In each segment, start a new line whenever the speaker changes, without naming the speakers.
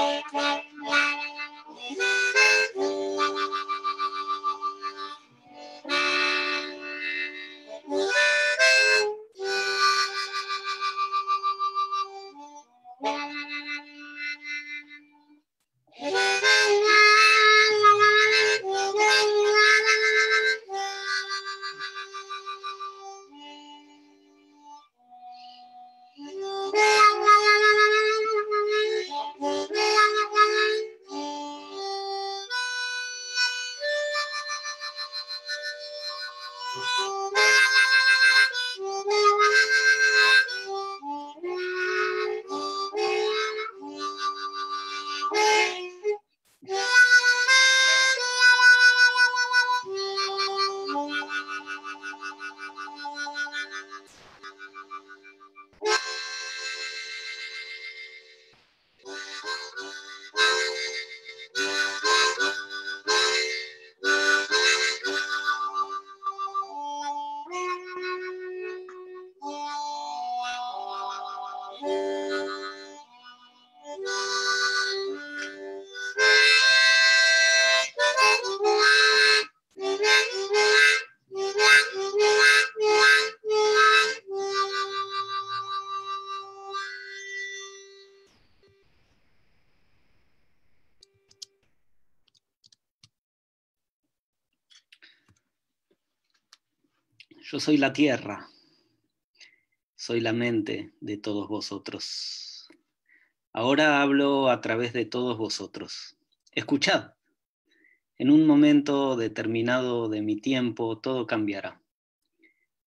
Thank you. Soy la tierra, soy la mente de todos vosotros. Ahora hablo a través de todos vosotros. Escuchad, en un momento determinado de mi tiempo todo cambiará.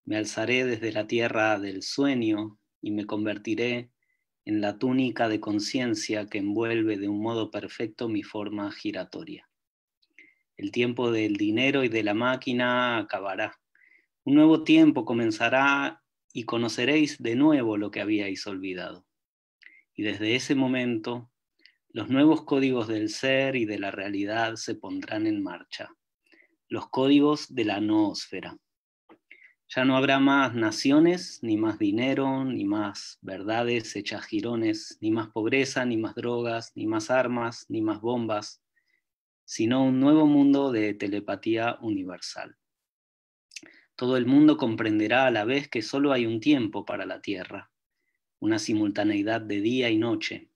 Me alzaré desde la tierra del sueño y me convertiré en la túnica de conciencia que envuelve de un modo perfecto mi forma giratoria. El tiempo del dinero y de la máquina acabará un nuevo tiempo comenzará y conoceréis de nuevo lo que habíais olvidado. Y desde ese momento, los nuevos códigos del ser y de la realidad se pondrán en marcha, los códigos de la noósfera. Ya no habrá más naciones, ni más dinero, ni más verdades hechas jirones, ni más pobreza, ni más drogas, ni más armas, ni más bombas, sino un nuevo mundo de telepatía universal. Todo el mundo comprenderá a la vez que solo hay un tiempo para la Tierra, una simultaneidad de día y noche,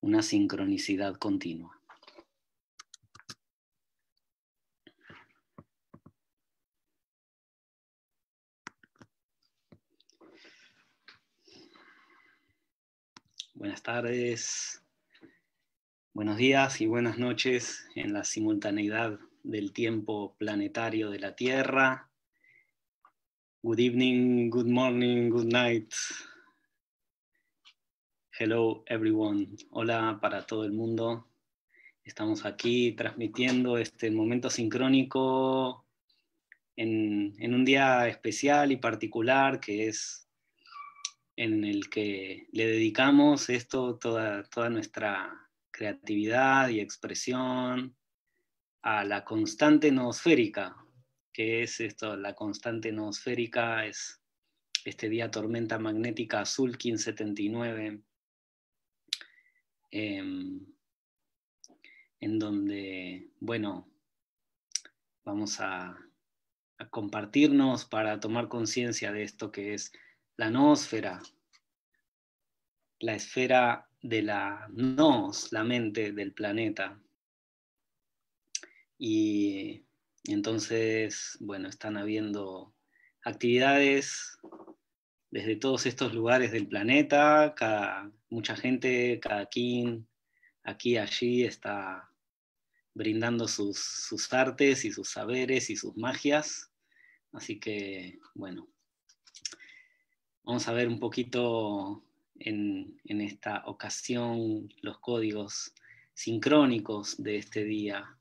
una sincronicidad continua. Buenas tardes, buenos días y buenas noches en la simultaneidad del tiempo planetario de la Tierra Good evening, good morning, good night. Hello everyone. Hola para todo el mundo. Estamos aquí transmitiendo este momento sincrónico en, un día especial y particular que es en el que le dedicamos esto, toda, toda nuestra creatividad y expresión a la constante noosférica, que es esto, la constante noosférica, es este día tormenta magnética azul 1579, em, en donde, bueno, vamos a, compartirnos para tomar conciencia de esto que es la noosfera, la esfera de la nos, la mente del planeta. Y entonces, bueno, están habiendo actividades desde todos estos lugares del planeta, mucha gente, cada quien, aquí, allí, está brindando sus, artes y sus saberes y sus magias. Así que, bueno, vamos a ver un poquito en, en esta ocasión los códigos sincrónicos de este día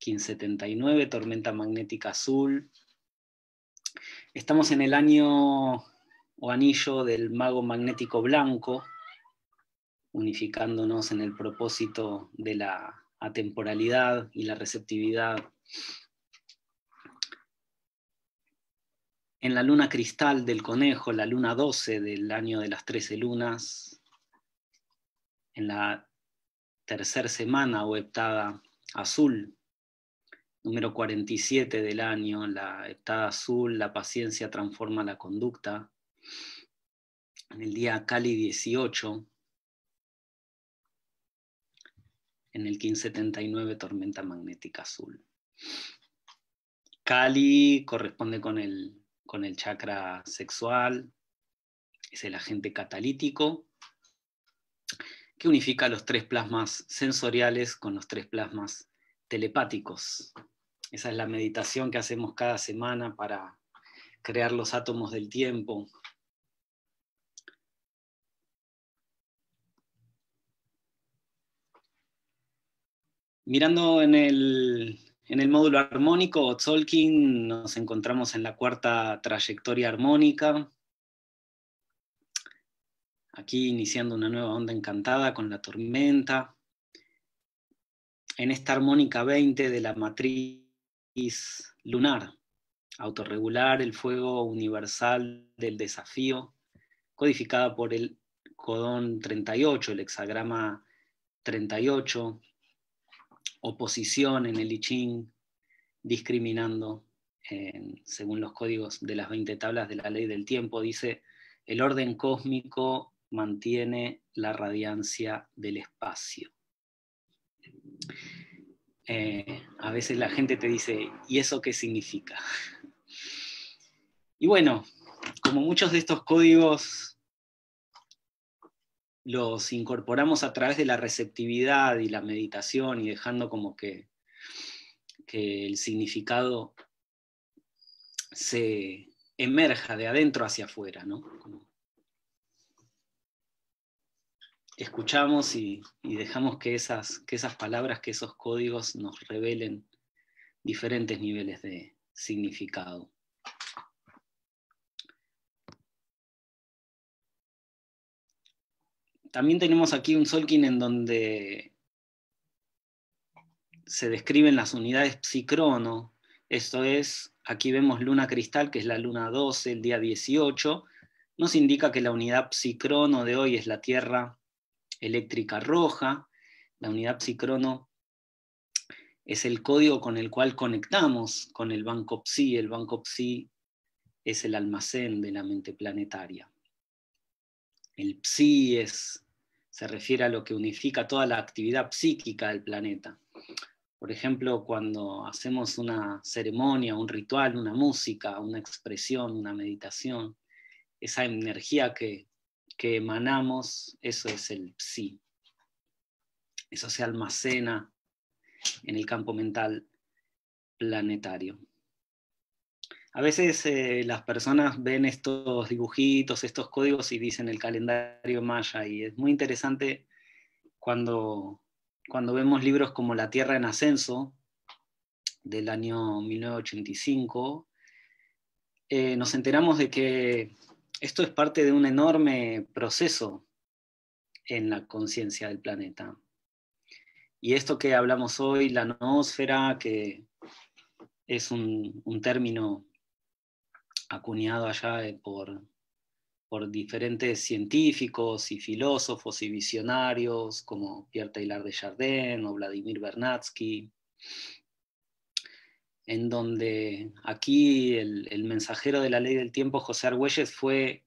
1579, tormenta magnética azul. Estamos en el año o anillo del mago magnético blanco, unificándonos en el propósito de la atemporalidad y la receptividad. En la luna cristal del conejo, la luna 12 del año de las 13 lunas, en la tercera semana o heptada azul, número 47 del año, la heptada azul, la paciencia transforma la conducta. En el día Cali 18, en el 1579, tormenta magnética azul. Cali corresponde con el, con el chakra sexual, es el agente catalítico que unifica los tres plasmas sensoriales con los tres plasmas telepáticos. Esa es la meditación que hacemos cada semana para crear los átomos del tiempo. Mirando en el, módulo armónico Tzolk'in nos encontramos en la cuarta trayectoria armónica. Aquí iniciando una nueva onda encantada con la tormenta. En esta armónica 20 de la matriz lunar, autorregular el fuego universal del desafío, codificada por el codón 38, el hexagrama 38, oposición en el I discriminando según los códigos de las 20 tablas de la ley del tiempo, dice, el orden cósmico mantiene la radiancia del espacio. Eh, a veces la gente te dice, ¿y eso qué significa? Y bueno, como muchos de estos códigos los incorporamos a través de la receptividad y la meditación y dejando como que, que el significado se emerja de adentro hacia afuera, ¿no? Escuchamos y, dejamos que esas, que esas palabras, que esos códigos nos revelen diferentes niveles de significado. También tenemos aquí un Solkin en donde se describen las unidades psicrono, esto es, aquí vemos luna cristal, que es la luna 12, el día 18, nos indica que la unidad psicrono de hoy es la Tierra eléctrica roja, la unidad psicrono es el código con el cual conectamos con el banco psi, el banco psi es el almacén de la mente planetaria. El psi es, se refiere a lo que unifica toda la actividad psíquica del planeta. Por ejemplo, cuando hacemos una ceremonia, un ritual, una música, una expresión, una meditación, esa energía que, emanamos, eso es el psi. Eso se almacena en el campo mental planetario. A veces eh, las personas ven estos dibujitos, estos códigos y dicen el calendario maya y es muy interesante cuando cuando vemos libros como La Tierra en Ascenso, del año 1985, eh, nos enteramos de que esto es parte de un enorme proceso en la conciencia del planeta. Y esto que hablamos hoy, la noósfera, que es un, término acuñado allá eh, por por diferentes científicos y filósofos y visionarios como Pierre Taylor de Chardin o Vladimir Bernatsky, en donde aquí el, mensajero de la ley del tiempo, José Argüelles, fue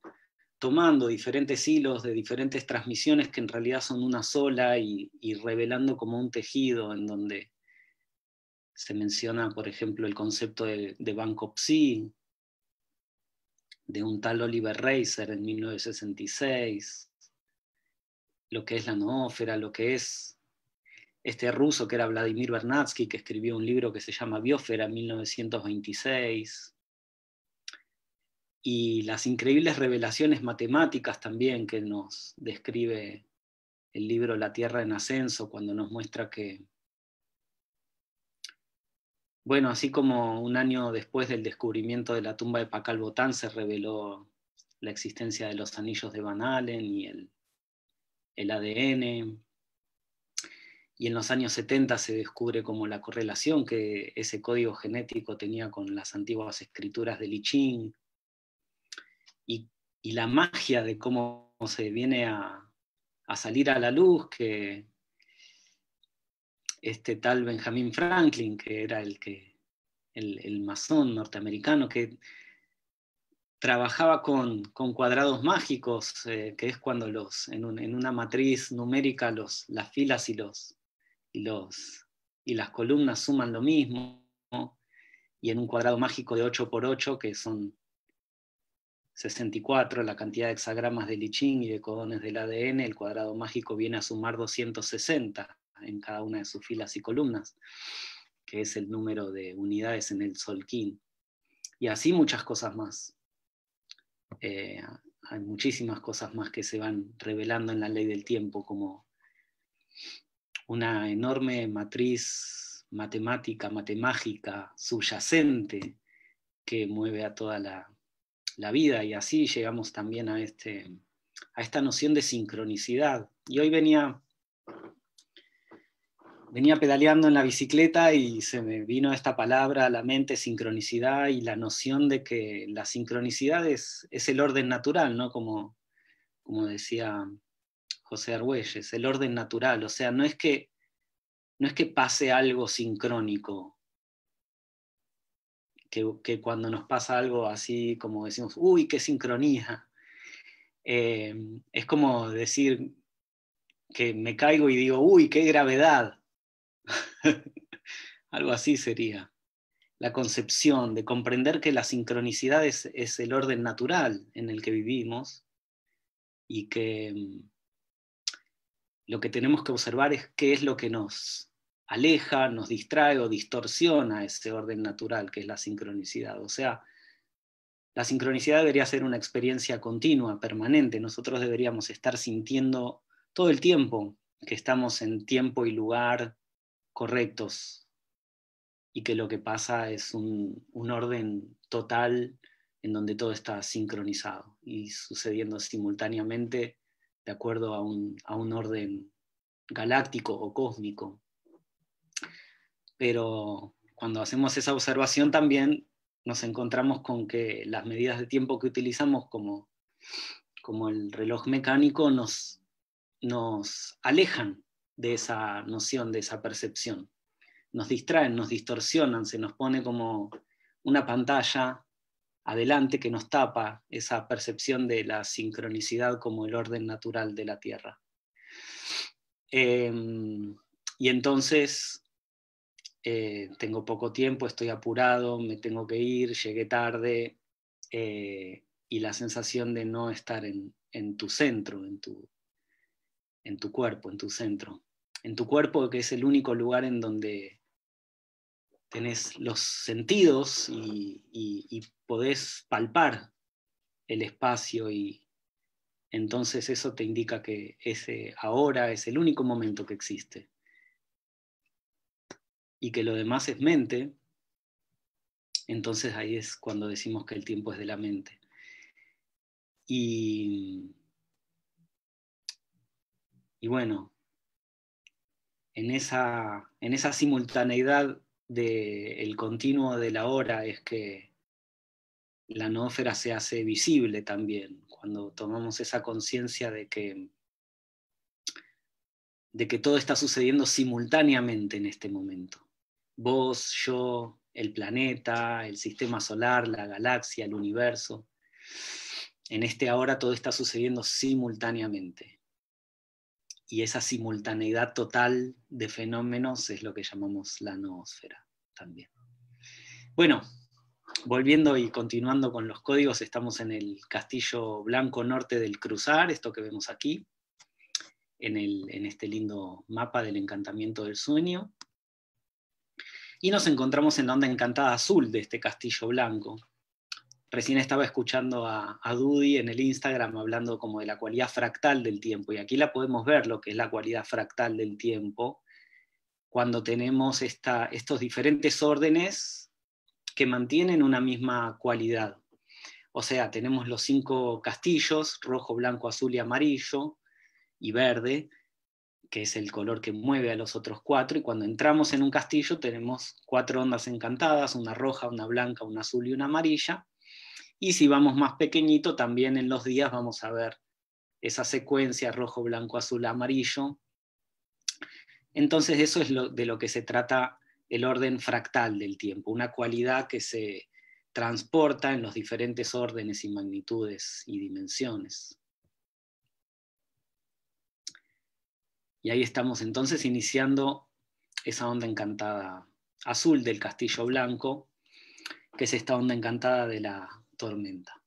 tomando diferentes hilos de diferentes transmisiones que en realidad son una sola y, revelando como un tejido en donde se menciona, por ejemplo, el concepto de, de de un tal Oliver Reiser en 1966, lo que es la noófera, lo que es este ruso que era Vladimir Bernatsky, que escribió un libro que se llama Biófera en 1926, y las increíbles revelaciones matemáticas también que nos describe el libro La Tierra en Ascenso, cuando nos muestra que bueno, así como un año después del descubrimiento de la tumba de Pakal Botán se reveló la existencia de los anillos de Van Allen y el, el ADN, y en los años 70 se descubre como la correlación que ese código genético tenía con las antiguas escrituras de Li Ching, y, la magia de cómo se viene a, salir a la luz, que este tal Benjamin Franklin, que era el, que, el, masón norteamericano, que trabajaba con, cuadrados mágicos, eh, que es cuando los, en, una matriz numérica los, las filas y, los, y, las columnas suman lo mismo, y en un cuadrado mágico de 8 por 8, que son 64, la cantidad de hexagramas de Lichín y de codones del ADN, el cuadrado mágico viene a sumar 260 en cada una de sus filas y columnas, que es el número de unidades en el Solquín. Y así muchas cosas más. Eh, hay muchísimas cosas más que se van revelando en la ley del tiempo, como una enorme matriz matemática, matemágica, subyacente, que mueve a toda la, vida. Y así llegamos también a, este, a esta noción de sincronicidad. Y hoy venía venía pedaleando en la bicicleta y se me vino esta palabra a la mente, sincronicidad, y la noción de que la sincronicidad es, el orden natural, ¿no? Como, como decía José Argüelles, el orden natural, o sea, no es que, no es que pase algo sincrónico, que, cuando nos pasa algo así como decimos, uy, qué sincronía, eh, es como decir que me caigo y digo, uy, qué gravedad, Algo así sería. la concepción de comprender que la sincronicidad es, el orden natural en el que vivimos y que mm, lo que tenemos que observar es qué es lo que nos aleja, nos distrae o distorsiona ese orden natural que es la sincronicidad. O sea, la sincronicidad debería ser una experiencia continua, permanente. Nosotros deberíamos estar sintiendo todo el tiempo que estamos en tiempo y lugar correctos, y que lo que pasa es un, orden total en donde todo está sincronizado y sucediendo simultáneamente de acuerdo a un, a un orden galáctico o cósmico. Pero cuando hacemos esa observación también nos encontramos con que las medidas de tiempo que utilizamos como, como el reloj mecánico nos, nos alejan de esa noción, de esa percepción nos distraen, nos distorsionan, se nos pone como una pantalla adelante que nos tapa esa percepción de la sincronicidad como el orden natural de la Tierra. Em, y entonces eh, tengo poco tiempo, estoy apurado, me tengo que ir, llegué tarde, eh, y la sensación de no estar en, tu centro, en tu, en tu cuerpo, en tu centro. En tu cuerpo, que es el único lugar en donde tenés los sentidos y, podés palpar el espacio y entonces eso te indica que ese ahora es el único momento que existe y que lo demás es mente, entonces ahí es cuando decimos que el tiempo es de la mente. Y, y bueno, en esa, en esa simultaneidad del continuo de la hora es que la noósfera se hace visible también, cuando tomamos esa conciencia de que, de que todo está sucediendo simultáneamente en este momento. Vos, yo, el planeta, el sistema solar, la galaxia, el universo. En este ahora todo está sucediendo simultáneamente y esa simultaneidad total de fenómenos es lo que llamamos la noósfera Bueno, volviendo y continuando con los códigos, estamos en el castillo blanco norte del Cruzar, esto que vemos aquí, en, en este lindo mapa del encantamiento del sueño. Y nos encontramos en la onda encantada azul de este castillo blanco, Recién estaba escuchando a, a, Dudy en el Instagram hablando como de la cualidad fractal del tiempo, y aquí la podemos ver lo que es la cualidad fractal del tiempo, cuando tenemos estos diferentes órdenes que mantienen una misma cualidad. O sea, tenemos los cinco castillos, rojo, blanco, azul y amarillo, y verde, que es el color que mueve a los otros cuatro, y cuando entramos en un castillo tenemos cuatro ondas encantadas, una roja, una blanca, una azul y una amarilla, y si vamos más pequeñito, también en los días vamos a ver esa secuencia rojo, blanco, azul, amarillo. Entonces eso es de lo que se trata el orden fractal del tiempo, una cualidad que se transporta en los diferentes órdenes y magnitudes y dimensiones. Y ahí estamos entonces iniciando esa onda encantada azul del castillo blanco, que es esta onda encantada de la tormenta.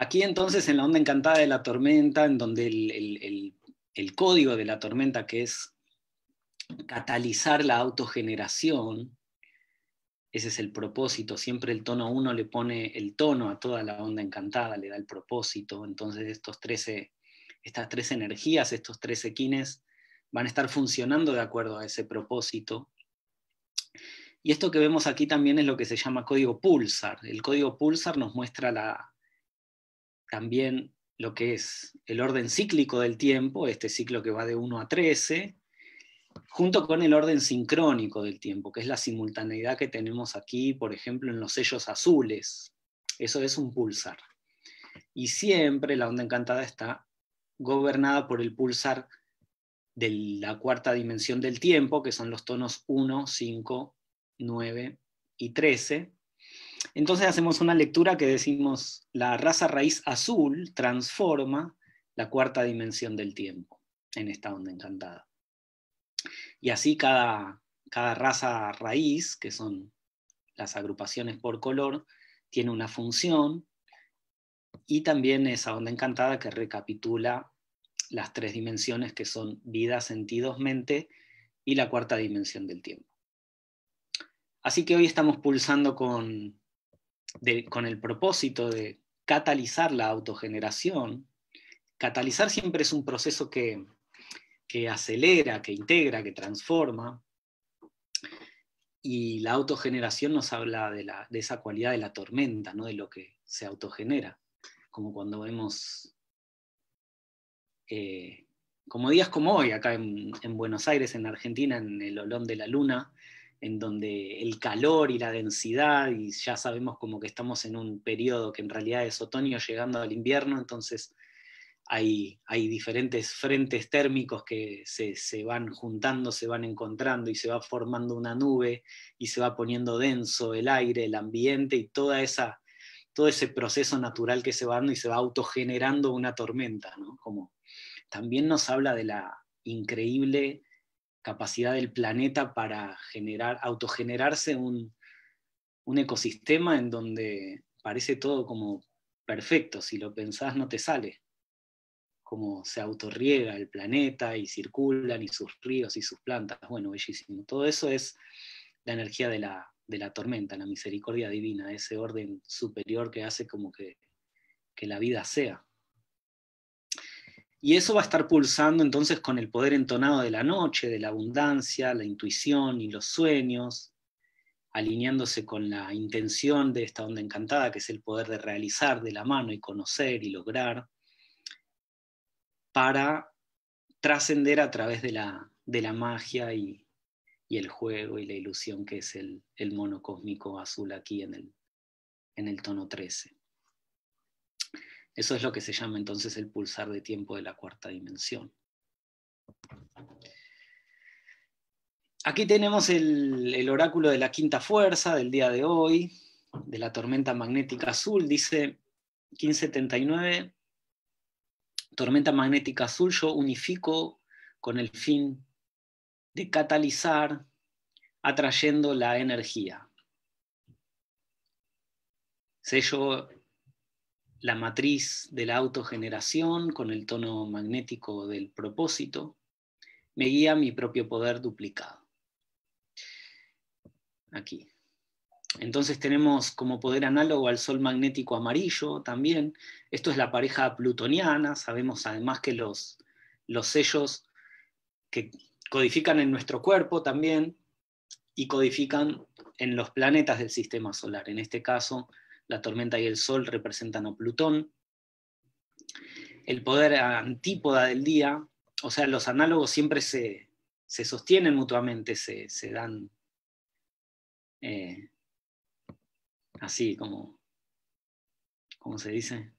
Aquí entonces en la onda encantada de la tormenta, en donde el, código de la tormenta, que es catalizar la autogeneración, ese es el propósito, siempre el tono 1 le pone el tono a toda la onda encantada, le da el propósito, entonces estos 13, estas tres energías, estos tres equines, van a estar funcionando de acuerdo a ese propósito. Y esto que vemos aquí también es lo que se llama código pulsar. El código pulsar nos muestra la, también lo que es el orden cíclico del tiempo, este ciclo que va de 1 a 13, junto con el orden sincrónico del tiempo, que es la simultaneidad que tenemos aquí, por ejemplo, en los sellos azules. Eso es un pulsar. Y siempre la onda encantada está gobernada por el pulsar de la cuarta dimensión del tiempo, que son los tonos 1, 5, 9 y 13. Entonces hacemos una lectura que decimos, la raza raíz azul transforma la cuarta dimensión del tiempo. en esta onda encantada. Y así cada, cada raza raíz, que son las agrupaciones por color, tiene una función y también esa onda encantada que recapitula las tres dimensiones que son vida, sentidos, mente y la cuarta dimensión del tiempo. Así que hoy estamos pulsando con, con el propósito de catalizar la autogeneración. Catalizar siempre es un proceso que, que acelera, que integra, que transforma. Y la autogeneración nos habla de, la, de, esa cualidad de la tormenta, ¿no? de lo que se autogenera, como cuando vemos, eh, como días como hoy, acá en, en, Buenos Aires, en Argentina, en el Olón de la Luna, en donde el calor y la densidad, y ya sabemos como que estamos en un periodo que en realidad es otoño llegando al invierno, entonces hay, hay diferentes frentes térmicos que se, se, van juntando, se van encontrando y se va formando una nube y se va poniendo denso el aire, el ambiente y toda esa, todo ese proceso natural que se va dando y se va autogenerando una tormenta, ¿no? Como también nos habla de la increíble capacidad del planeta para generar, autogenerarse un, un ecosistema en donde parece todo como perfecto, si lo pensás no te sale, como se autorriega el planeta y circulan y sus ríos y sus plantas, bueno, bellísimo. Todo eso es la energía de la, de la tormenta, la misericordia divina, ese orden superior que hace como que, que la vida sea. Y eso va a estar pulsando entonces con el poder entonado de la noche, de la abundancia, la intuición y los sueños, alineándose con la intención de esta onda encantada, que es el poder de realizar de la mano y conocer y lograr, para trascender a través de la, de la magia y, y, el juego y la ilusión que es el, el mono cósmico azul aquí en el, en el tono 13. Eso es lo que se llama entonces el pulsar de tiempo de la cuarta dimensión. Aquí tenemos el, oráculo de la quinta fuerza del día de hoy, de la tormenta magnética azul. Dice 1579, tormenta magnética azul, yo unifico con el fin de catalizar atrayendo la energía. Sello la matriz de la autogeneración con el tono magnético del propósito, me guía mi propio poder duplicado. Aquí. Entonces tenemos como poder análogo al sol magnético amarillo también. Esto es la pareja plutoniana. Sabemos además que los, los sellos que codifican en nuestro cuerpo también y codifican en los planetas del sistema solar. En este caso, la tormenta y el sol representan a Plutón. El poder antípoda del día, o sea, los análogos siempre se, sostienen mutuamente, se, dan eh, así como, ¿cómo se dice?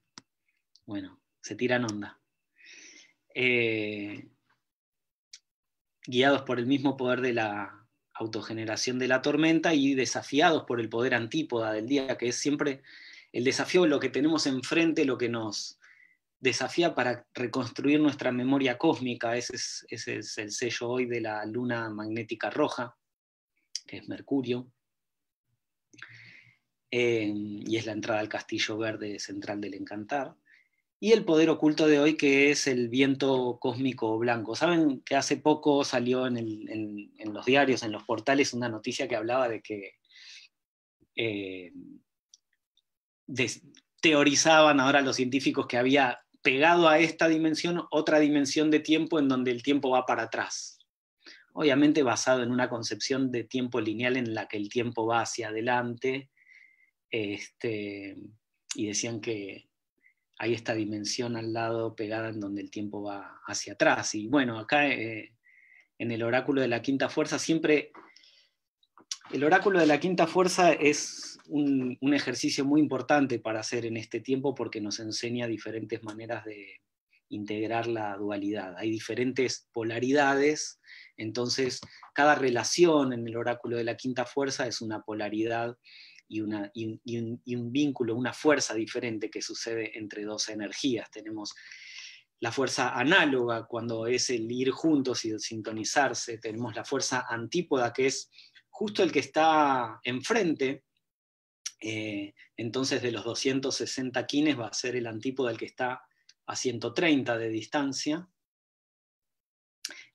Bueno, se tiran onda. Eh, guiados por el mismo poder de la, autogeneración de la tormenta y desafiados por el poder antípoda del día, que es siempre el desafío, lo que tenemos enfrente, lo que nos desafía para reconstruir nuestra memoria cósmica. Ese es, el sello hoy de la luna magnética roja, que es Mercurio. Eh, y es la entrada al castillo verde central del encantar y el poder oculto de hoy, que es el viento cósmico blanco. Saben que hace poco salió en, los diarios, en los portales, una noticia que hablaba de que eh, teorizaban ahora los científicos que había pegado a esta dimensión otra dimensión de tiempo en donde el tiempo va para atrás. Obviamente basado en una concepción de tiempo lineal en la que el tiempo va hacia adelante. Este, y decían que hay esta dimensión al lado pegada en donde el tiempo va hacia atrás. Y bueno, acá eh, en el oráculo de la quinta fuerza siempre... El oráculo de la quinta fuerza es un, ejercicio muy importante para hacer en este tiempo porque nos enseña diferentes maneras de integrar la dualidad. Hay diferentes polaridades, entonces cada relación en el oráculo de la quinta fuerza es una polaridad y, un, vínculo, una fuerza diferente que sucede entre dos energías. Tenemos la fuerza análoga, cuando es el ir juntos y sintonizarse. Tenemos la fuerza antípoda, que es justo el que está enfrente. Eh, entonces, de los 260 kines va a ser el antípoda el que está a 130 de distancia.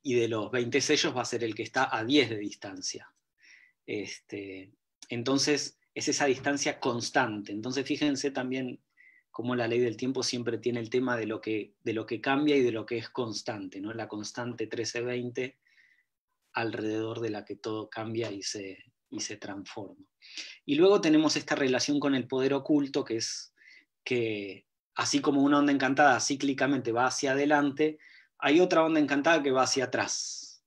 Y de los 20 sellos va a ser el que está a 10 de distancia. Este, entonces, es esa distancia constante. Entonces, fíjense también cómo la ley del tiempo siempre tiene el tema de lo que, de lo que cambia y de lo que es constante, ¿no? La constante 1320 alrededor de la que todo cambia y se, y se transforma. Y luego tenemos esta relación con el poder oculto, que es que así como una onda encantada cíclicamente va hacia adelante, hay otra onda encantada que va hacia atrás.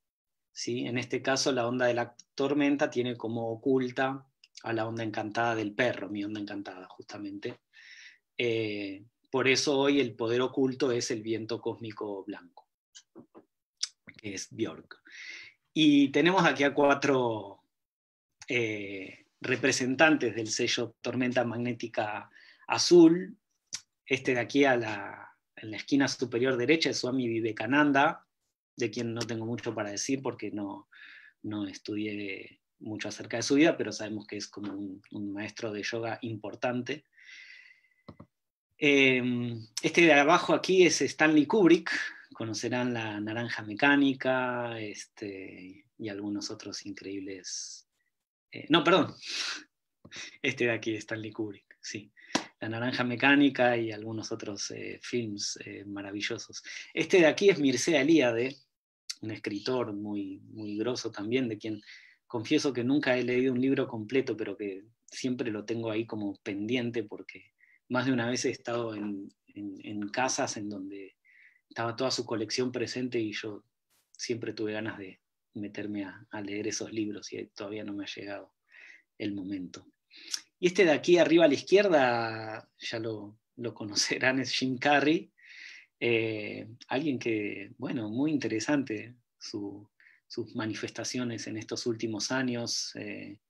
¿sí? En este caso, la onda de la tormenta tiene como oculta a la onda encantada del perro, mi onda encantada, justamente. Eh, por eso hoy el poder oculto es el viento cósmico blanco, que es Björk. Y tenemos aquí a cuatro eh, representantes del sello Tormenta Magnética Azul. Este de aquí a la, en la esquina superior derecha es Swami Vivekananda, de quien no tengo mucho para decir porque no, no estudié mucho acerca de su vida, pero sabemos que es como un maestro de yoga importante. Em, este de abajo aquí es Stanley Kubrick, conocerán la naranja mecánica este, y algunos otros increíbles. Eh, no, perdón. Este de aquí es Stanley Kubrick, sí. La naranja mecánica y algunos otros eh, films eh, maravillosos. Este de aquí es Mircea Eliade, un escritor muy, muy grosso también, de quien confieso que nunca he leído un libro completo, pero que siempre lo tengo ahí como pendiente porque más de una vez he estado en, casas en donde estaba toda su colección presente y yo siempre tuve ganas de meterme a, leer esos libros y todavía no me ha llegado el momento. Y este de aquí arriba a la izquierda, ya lo, conocerán, es Jim Carrey, eh, alguien que, bueno, muy interesante sus manifestaciones en estos últimos años. Eh,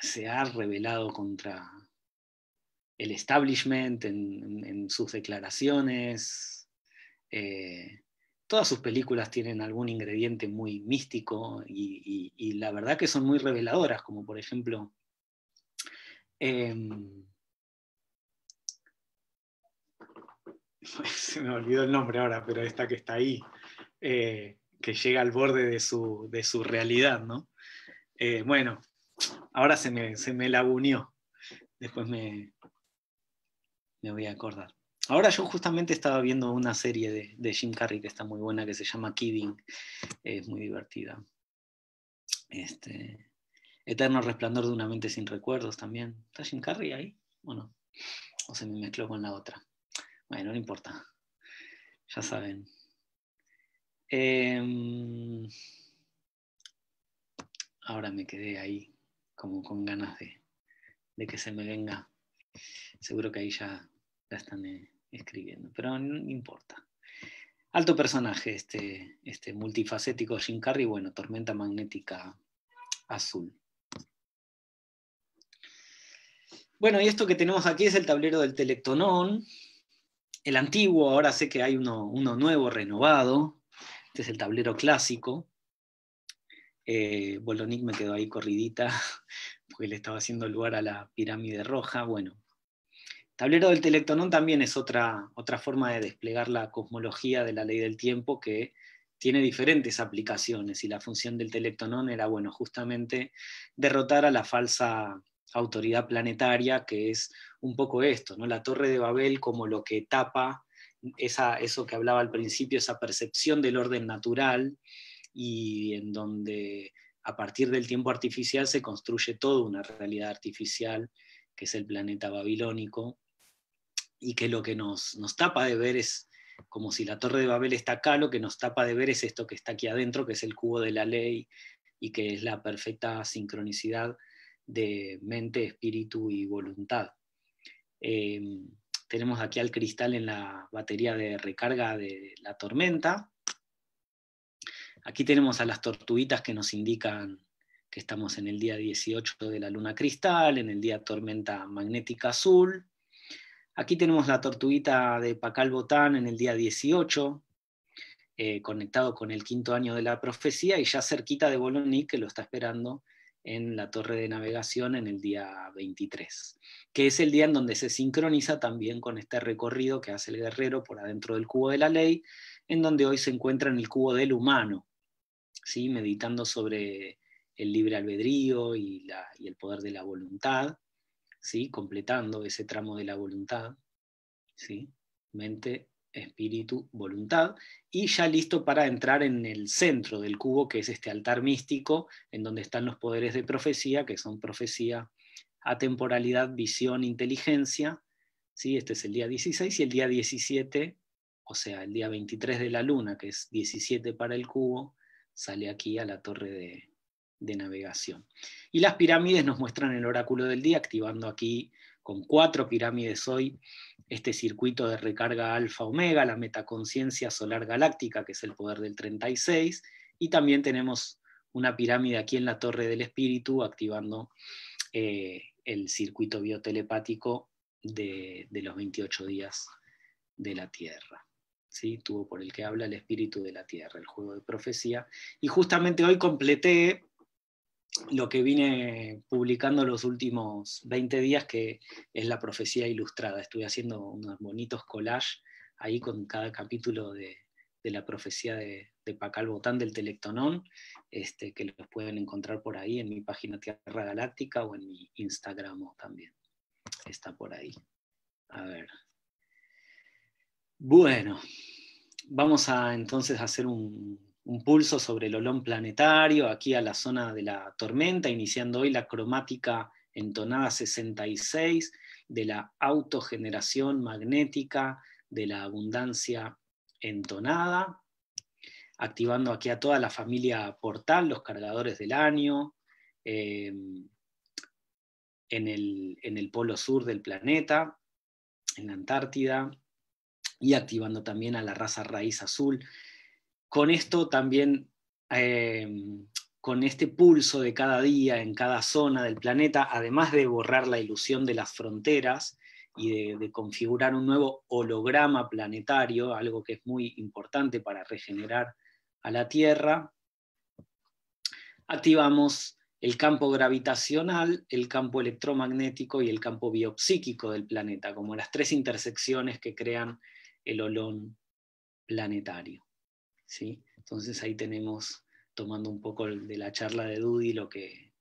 se ha revelado contra el establishment en, sus declaraciones. Eh, todas sus películas tienen algún ingrediente muy místico y, la verdad que son muy reveladoras, como por ejemplo... Em, se me olvidó el nombre ahora, pero esta que está ahí, eh, que llega al borde de su, realidad, ¿no? Eh, bueno, ahora se me, se me. Después me, me voy a acordar. Ahora yo justamente estaba viendo una serie de, Jim Carrey que está muy buena, que se llama Kidding, es muy divertida. Este, Eterno Resplandor de una mente sin recuerdos también. ¿Está Jim Carrey ahí? Bueno, o se me mezcló con la otra. Bueno, no importa. Ya saben. Em, ahora me quedé ahí como con ganas de, que se me venga. Seguro que ahí ya la están eh, escribiendo, pero no importa. Alto personaje este, este multifacético Jim Carrey, bueno, tormenta magnética azul. Bueno, y esto que tenemos aquí es el tablero del Telectonón. El antiguo, ahora sé que hay uno, nuevo, renovado. Este es el tablero clásico. Eh, Bolonic me quedó ahí corridita porque le estaba haciendo lugar a la pirámide roja. Bueno, Tablero del Telectonón también es otra, otra forma de desplegar la cosmología de la ley del tiempo que tiene diferentes aplicaciones y la función del Telectonón era, bueno, justamente derrotar a la falsa autoridad planetaria, que es un poco esto, ¿no? La Torre de Babel como lo que tapa eso que hablaba al principio, esa percepción del orden natural y en donde a partir del tiempo artificial se construye toda una realidad artificial, que es el planeta babilónico, y que lo que nos, tapa de ver es, como si la torre de Babel está acá, lo que nos tapa de ver es esto que está aquí adentro, que es el cubo de la ley y que es la perfecta sincronicidad de mente, espíritu y voluntad. Em, tenemos aquí al cristal en la batería de recarga de la tormenta. Aquí tenemos a las tortuguitas que nos indican que estamos en el día 18 de la luna cristal, en el día tormenta magnética azul. Aquí tenemos la tortuguita de Pacal Botán en el día 18, eh, conectado con el quinto año de la profecía, y ya cerquita de Bolonic, que lo está esperando en la torre de navegación en el día 23, que es el día en donde se sincroniza también con este recorrido que hace el guerrero por adentro del cubo de la ley, en donde hoy se encuentra en el cubo del humano, ¿sí? meditando sobre el libre albedrío y, y el poder de la voluntad, ¿sí? completando ese tramo de la voluntad, ¿sí? mente, espíritu, voluntad, y ya listo para entrar en el centro del cubo, que es este altar místico, en donde están los poderes de profecía, que son profecía, atemporalidad, visión, inteligencia. ¿sí? Este es el día 16 y el día 17, o sea, el día 23 de la luna, que es 17 para el cubo, sale aquí a la torre de, de navegación. Y las pirámides nos muestran el oráculo del día, activando aquí con cuatro pirámides hoy este circuito de recarga alfa-omega, la metaconciencia solar galáctica, que es el poder del 36, y también tenemos una pirámide aquí en la Torre del Espíritu, activando eh, el circuito biotelepático de, de, los 28 días de la Tierra. ¿sí? Tuvo por el que habla el espíritu de la Tierra, el juego de profecía. Y justamente hoy completé lo que vine publicando los últimos 20 días, que es la profecía ilustrada. Estuve haciendo unos bonitos collages ahí con cada capítulo de, la profecía de, de, Pacal Botán del Telectonón, este, que los pueden encontrar por ahí en mi página Tierra Galáctica o en mi Instagram también. Está por ahí. A ver. Bueno, vamos a entonces hacer un, un pulso sobre el olón planetario, aquí a la zona de la tormenta, iniciando hoy la cromática entonada 66 de la autogeneración magnética de la abundancia entonada, activando aquí a toda la familia portal, los cargadores del año, em, en, el, en el polo sur del planeta, en la Antártida, y activando también a la raza raíz azul, con esto también, em, con este pulso de cada día en cada zona del planeta, además de borrar la ilusión de las fronteras y de, configurar un nuevo holograma planetario, algo que es muy importante para regenerar a la Tierra, activamos el campo gravitacional, el campo electromagnético y el campo biopsíquico del planeta, como las tres intersecciones que crean el olón planetario. Entonces ahí tenemos, tomando un poco de la charla de Dudy, lo que,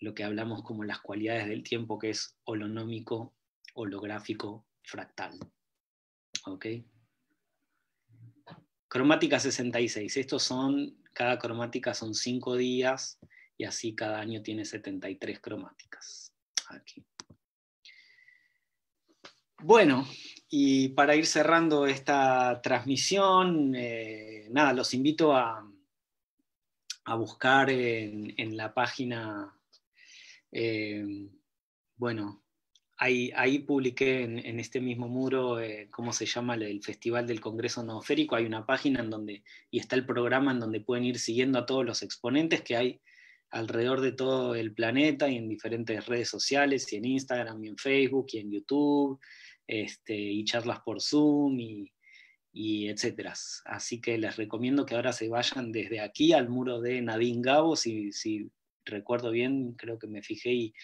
lo que hablamos como las cualidades del tiempo, que es holonómico, holográfico, fractal. ¿Ok? Cromática 66. Estos son, cada cromática son 5 días y así cada año tiene 73 cromáticas. Aquí. Bueno, y para ir cerrando esta transmisión, eh, nada, los invito a, a buscar en, la página, eh, bueno, ahí, ahí, publiqué en, este mismo muro, eh, ¿cómo se llama? El Festival del Congreso Nooférico. Hay una página en donde, y está el programa en donde pueden ir siguiendo a todos los exponentes que hay alrededor de todo el planeta y en diferentes redes sociales, y en Instagram, y en Facebook, y en YouTube, este, y charlas por Zoom y, y etcétera. Así que les recomiendo que ahora se vayan desde aquí al muro de Nadine Gabo, si, recuerdo bien, creo que me fijé y,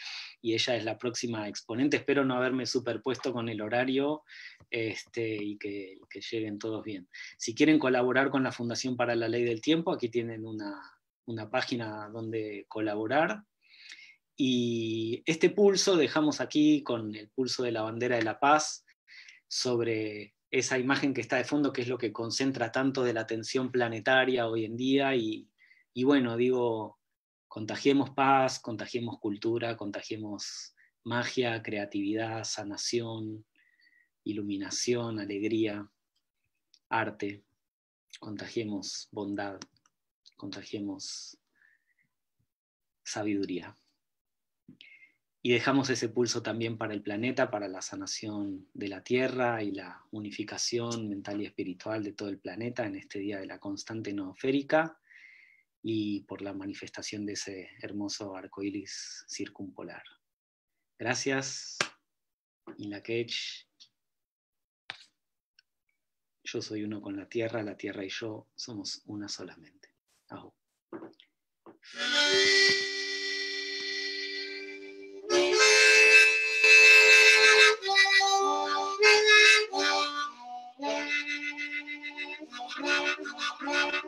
y, ella es la próxima exponente. Espero no haberme superpuesto con el horario este, y que, que, lleguen todos bien. Si quieren colaborar con la Fundación para la Ley del Tiempo, aquí tienen una, una página donde colaborar. Y este pulso dejamos aquí con el pulso de la bandera de la paz sobre esa imagen que está de fondo, que es lo que concentra tanto de la atención planetaria hoy en día. Y, bueno, digo, contagiemos paz, contagiemos cultura, contagiemos magia, creatividad, sanación, iluminación, alegría, arte, contagiemos bondad, contagiemos sabiduría. Y dejamos ese pulso también para el planeta, para la sanación de la Tierra y la unificación mental y espiritual de todo el planeta en este día de la constante nooférica y por la manifestación de ese hermoso arco iris circumpolar. Gracias. Inlakech, Yo soy uno con la tierra, la tierra y yo somos una solamente. Bye.